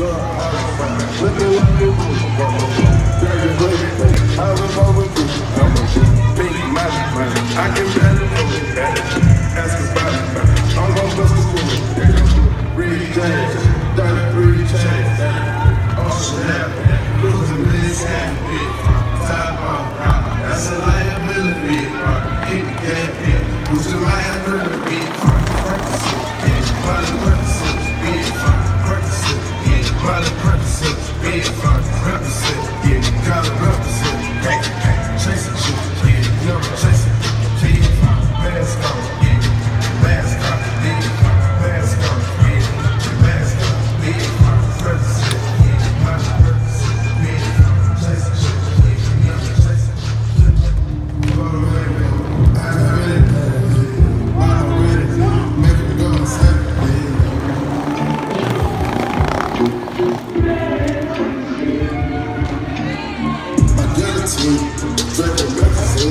I can barely move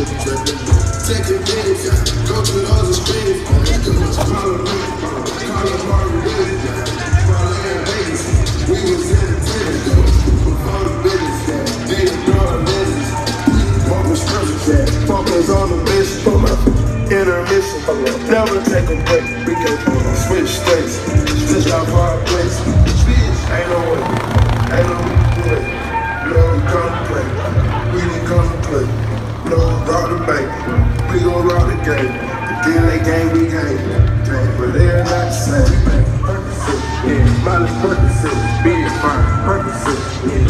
Take advantage, go to the other street. Me, call it margarita. Call it Vegas. We was in the tennis, though. Before the business, yeah. Did it through business. What was scripture, yeah. On the mission. Put my intermission. Never take a break. We can switch states. Switch our bank. We gon' rob the game. Again, they game, we game. But they're not the same. Purposes, yeah. Minus purposes, be it fine. Purposes, yeah.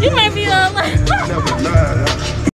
You might be all like.